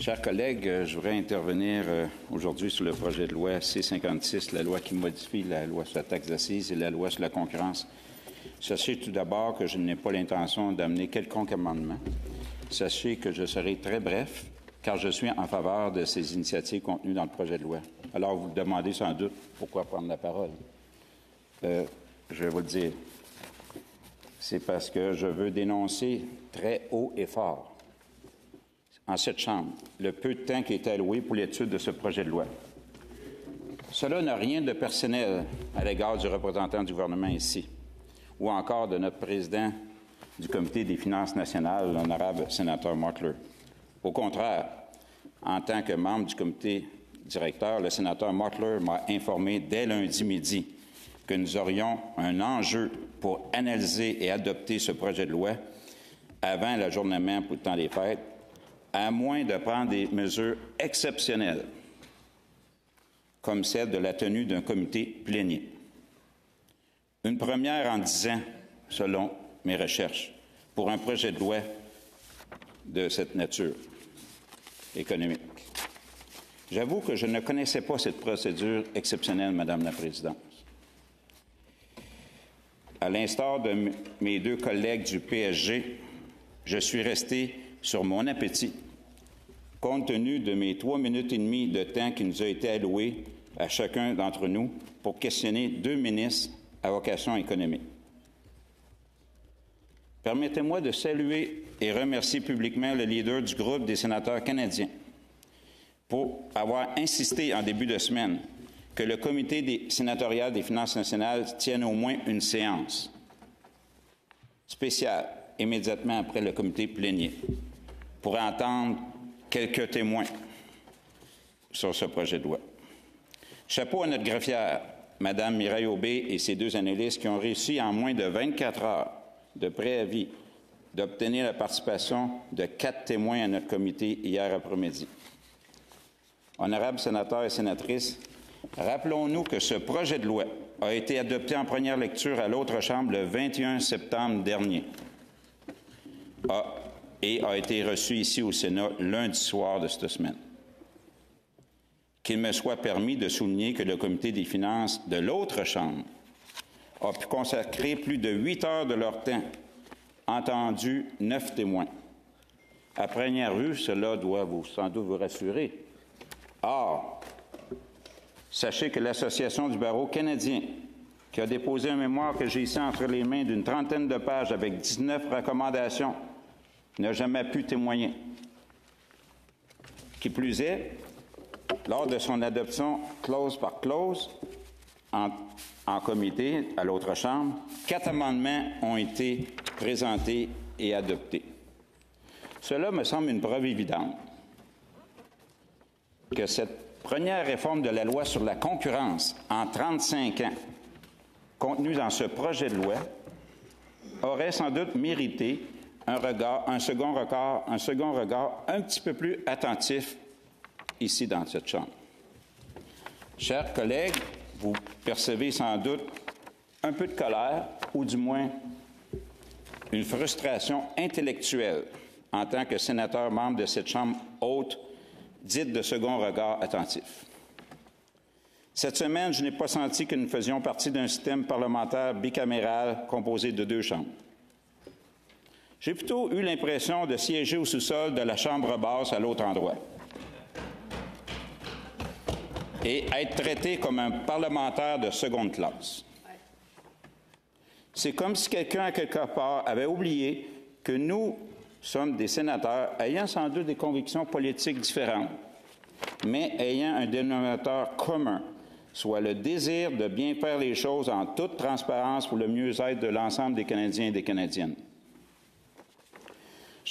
Chers collègues, euh, je voudrais intervenir euh, aujourd'hui sur le projet de loi C-56, la loi qui modifie la loi sur la taxe d'assises et la loi sur la concurrence. Sachez tout d'abord que je n'ai pas l'intention d'amener quelconque amendement. Sachez que je serai très bref, car je suis en faveur de ces initiatives contenues dans le projet de loi. Alors, vous vous demandez sans doute pourquoi prendre la parole? Euh, je vais vous le dire. C'est parce que je veux dénoncer très haut et fort en cette Chambre le peu de temps qui est alloué pour l'étude de ce projet de loi. Cela n'a rien de personnel à l'égard du représentant du gouvernement ici, ou encore de notre président du Comité des finances nationales, l'honorable sénateur Mottler. Au contraire, en tant que membre du comité directeur, le sénateur Mottler m'a informé dès lundi midi que nous aurions un enjeu pour analyser et adopter ce projet de loi avant l'ajournement pour le temps des fêtes à moins de prendre des mesures exceptionnelles, comme celle de la tenue d'un comité plénier. Une première en dix ans, selon mes recherches, pour un projet de loi de cette nature économique. J'avoue que je ne connaissais pas cette procédure exceptionnelle, Madame la Présidente. À l'instar de mes deux collègues du PSG, je suis resté sur mon appétit, compte tenu de mes trois minutes et demie de temps qui nous a été alloué à chacun d'entre nous pour questionner deux ministres à vocation économique. Permettez-moi de saluer et remercier publiquement le leader du groupe des sénateurs canadiens pour avoir insisté en début de semaine que le comité sénatorial des finances nationales tienne au moins une séance spéciale immédiatement après le comité plénier pour entendre quelques témoins sur ce projet de loi. Chapeau à notre greffière, Mme Mireille Aubé et ses deux analystes qui ont réussi en moins de 24 heures de préavis d'obtenir la participation de quatre témoins à notre comité hier après-midi. Honorables sénateurs et sénatrices, rappelons-nous que ce projet de loi a été adopté en première lecture à l'autre Chambre le 21 septembre dernier. Et a été reçu ici au Sénat lundi soir de cette semaine. Qu'il me soit permis de souligner que le comité des finances de l'autre Chambre a pu consacrer plus de huit heures de leur temps, entendu neuf témoins. À première vue, cela doit vous, sans doute vous rassurer. Or, sachez que l'Association du barreau canadien, qui a déposé un mémoire que j'ai ici entre les mains d'une trentaine de pages avec 19 recommandations, n'a jamais pu témoigner. Qui plus est, lors de son adoption clause par clause en, comité à l'autre Chambre, quatre amendements ont été présentés et adoptés. Cela me semble une preuve évidente que cette première réforme de la loi sur la concurrence en 35 ans, contenue dans ce projet de loi, aurait sans doute mérité un second regard, un second regard un petit peu plus attentif ici dans cette chambre. Chers collègues, vous percevez sans doute un peu de colère, ou du moins une frustration intellectuelle en tant que sénateur membre de cette Chambre haute, dite de second regard attentif. Cette semaine, je n'ai pas senti que nous faisions partie d'un système parlementaire bicaméral composé de deux chambres. J'ai plutôt eu l'impression de siéger au sous-sol de la chambre basse à l'autre endroit et être traité comme un parlementaire de seconde classe. C'est comme si quelqu'un, à quelque part, avait oublié que nous sommes des sénateurs ayant sans doute des convictions politiques différentes, mais ayant un dénominateur commun, soit le désir de bien faire les choses en toute transparence pour le mieux-être de l'ensemble des Canadiens et des Canadiennes.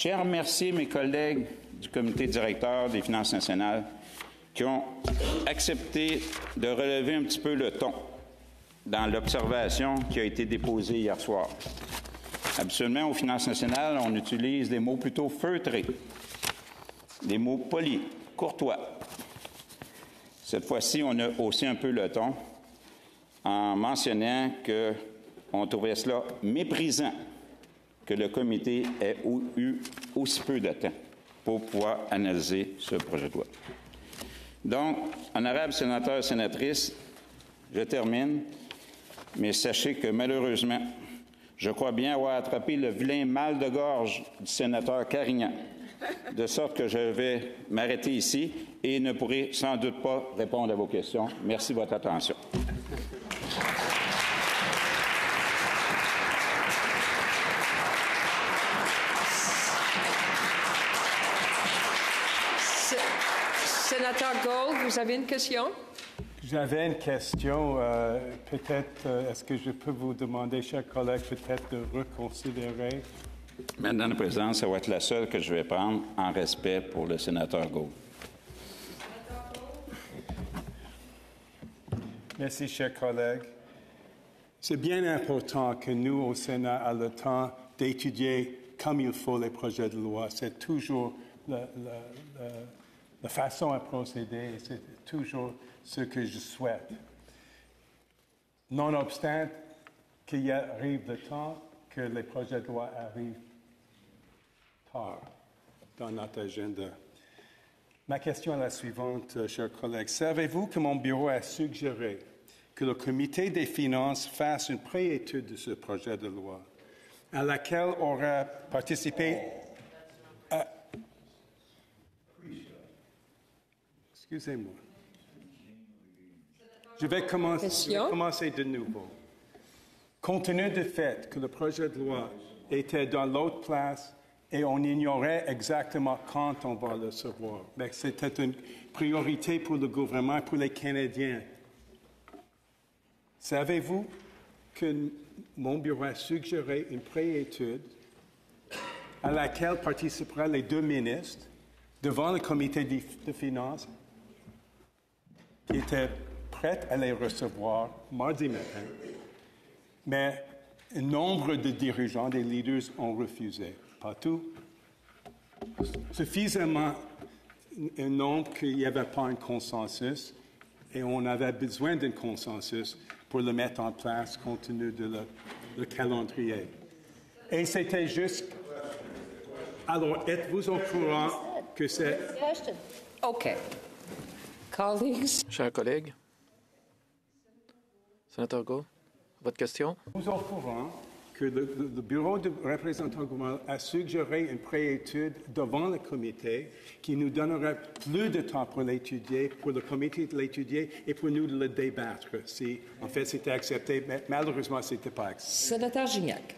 Je remercier mes collègues du comité directeur des finances nationales qui ont accepté de relever un petit peu le ton dans l'observation qui a été déposée hier soir. Habituellement, aux finances nationales, on utilise des mots plutôt feutrés, des mots polis, courtois. Cette fois-ci, on a haussé un peu le ton en mentionnant qu'on trouvait cela méprisant que le comité ait eu aussi peu de temps. pour pouvoir analyser ce projet de loi. Donc, honorables sénateurs et sénatrices, je termine, mais sachez que malheureusement, je crois bien avoir attrapé le vilain mal de gorge du sénateur Carignan, de sorte que je vais m'arrêter ici et ne pourrai sans doute pas répondre à vos questions. Merci de votre attention. Sénateur Gold, vous avez une question? J'avais une question. euh, peut-être, euh, est-ce que je peux vous demander, chers collègues, peut-être de reconsidérer? Madame la Présidente, ça va être la seule que je vais prendre en respect pour le sénateur Gould. Merci, chers collègues. C'est bien important que nous, au Sénat, ayons le temps d'étudier comme il faut les projets de loi. C'est toujours la- la façon à procéder c'est toujours ce que je souhaite. Nonobstant qu'il arrive le temps que les projets de loi arrivent tard dans notre agenda. Ma question est la suivante, euh, chers collègues. Savez-vous que mon bureau a suggéré que le comité des finances fasse une préétude de ce projet de loi, à laquelle aura participé. Excusez-moi. Je vais commencer, je vais Question? commencer de nouveau. Compte tenu du fait que le projet de loi était dans l'autre place et on ignorait exactement quand on va le savoir, mais c'était une priorité pour le gouvernement et pour les Canadiens. Savez-vous que mon bureau a suggéré une préétude à laquelle participeraient les deux ministres devant le comité de finances qui étaient prêts à les recevoir mardi matin. Mais un nombre de dirigeants, des leaders ont refusé. Pas tout. Suffisamment un nombre qu'il n'y avait pas un consensus et on avait besoin d'un consensus pour le mettre en place compte tenu de le, le calendrier. Et c'était juste. Alors, êtes-vous au courant que c'est. OK. Colleagues, Chers collègues, Sénateur Gould, votre question? Vous au courant que le, bureau de représentants gouvernementaux a suggéré une préétude devant le comité qui nous donnerait plus de temps pour l'étudier, pour le comité de l'étudier et pour nous de le débattre si, en fait, c'était accepté. Mais malheureusement, ce n'était pas accepté. sénateur Gignac.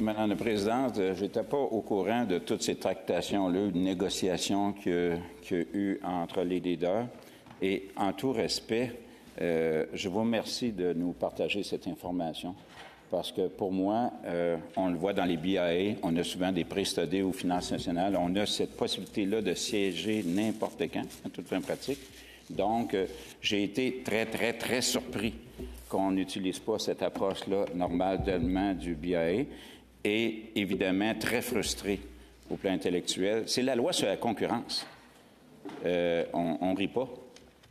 Madame la Présidente, euh, je n'étais pas au courant de toutes ces tractations-là, de négociations qu'il y y a eu entre les leaders. Et en tout respect, euh, je vous remercie de nous partager cette information. Parce que pour moi, euh, on le voit dans les BIA, on a souvent des pré-studies aux finances nationales. On a cette possibilité-là de siéger n'importe quand, en toute fin pratique. Donc, euh, j'ai été très, très, très surpris qu'on n'utilise pas cette approche-là normalement du BIA et évidemment très frustré au plan intellectuel. C'est la loi sur la concurrence. On ne rit pas.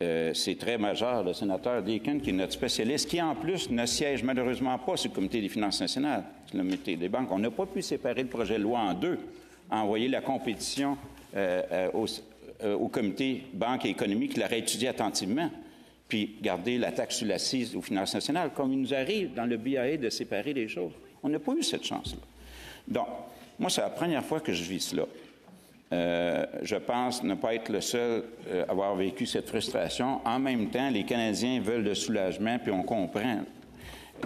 Euh, c'est très majeur. Le sénateur Deakin, qui est notre spécialiste, qui en plus ne siège malheureusement pas sur le comité des finances nationales, sur le comité des banques. On n'a pas pu séparer le projet de loi en deux, envoyer la compétition euh, euh, au, comité banque et économique qui l'aurait étudié attentivement, puis garder la taxe sur l'assise aux finances nationales, comme il nous arrive dans le BAE de séparer les choses. On n'a pas eu cette chance-là. Donc, moi, c'est la première fois que je vis cela. Euh, je pense ne pas être le seul euh, à avoir vécu cette frustration. En même temps, les Canadiens veulent le soulagement, puis on comprend.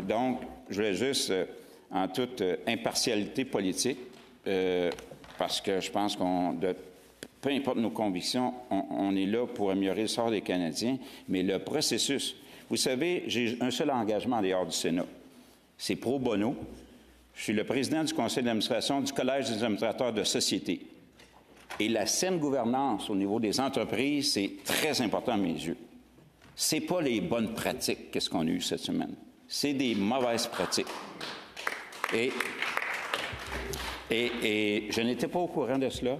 Donc, je voulais juste, euh, en toute impartialité politique, parce que je pense qu'on, peu importe nos convictions, on, on est là pour améliorer le sort des Canadiens, mais le processus. Vous savez, j'ai un seul engagement en dehors du Sénat. C'est pro bono. Je suis le président du conseil d'administration du Collège des administrateurs de société. Et la saine gouvernance au niveau des entreprises, c'est très important à mes yeux. C'est pas les bonnes pratiques qu'est-ce qu'on a eu cette semaine. C'est des mauvaises pratiques. Et, et, et je n'étais pas au courant de cela,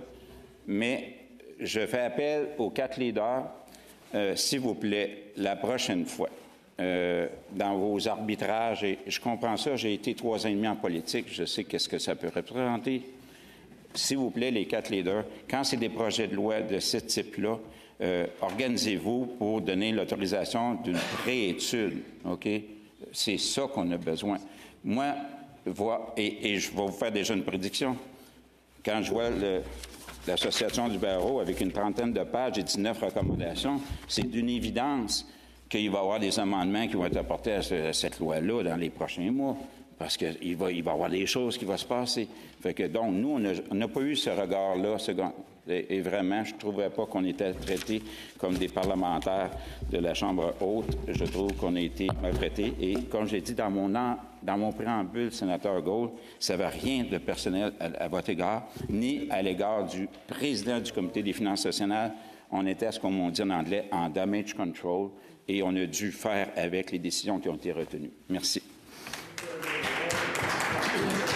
mais je fais appel aux quatre leaders, euh, s'il vous plaît, la prochaine fois, euh, dans vos arbitrages, et je comprends ça, j'ai été trois ans et demi en politique, je sais qu'est-ce que ça peut représenter s'il vous plaît, les quatre leaders, quand c'est des projets de loi de ce type-là, euh, organisez-vous pour donner l'autorisation d'une préétude. OK? C'est ça qu'on a besoin. Moi, vois, et, je vais vous faire déjà une prédiction. Quand je vois l'Association du barreau avec une trentaine de pages et 19 recommandations, c'est d'une évidence qu'il va y avoir des amendements qui vont être apportés à cette loi-là dans les prochains mois parce qu'il va, il va y avoir des choses qui vont se passer. Fait que, donc, nous, on n'a pas eu ce regard-là. Et, et, vraiment, je ne trouverais pas qu'on était traités comme des parlementaires de la Chambre haute. Je trouve qu'on a été maltraités. Et comme j'ai dit dans mon, dans mon préambule, sénateur Gould, ça ne va rien de personnel à, à votre égard, ni à l'égard du président du Comité des finances nationales. On était, ce qu'on dit en anglais, en damage control et on a dû faire avec les décisions qui ont été retenues. Merci. Thank you.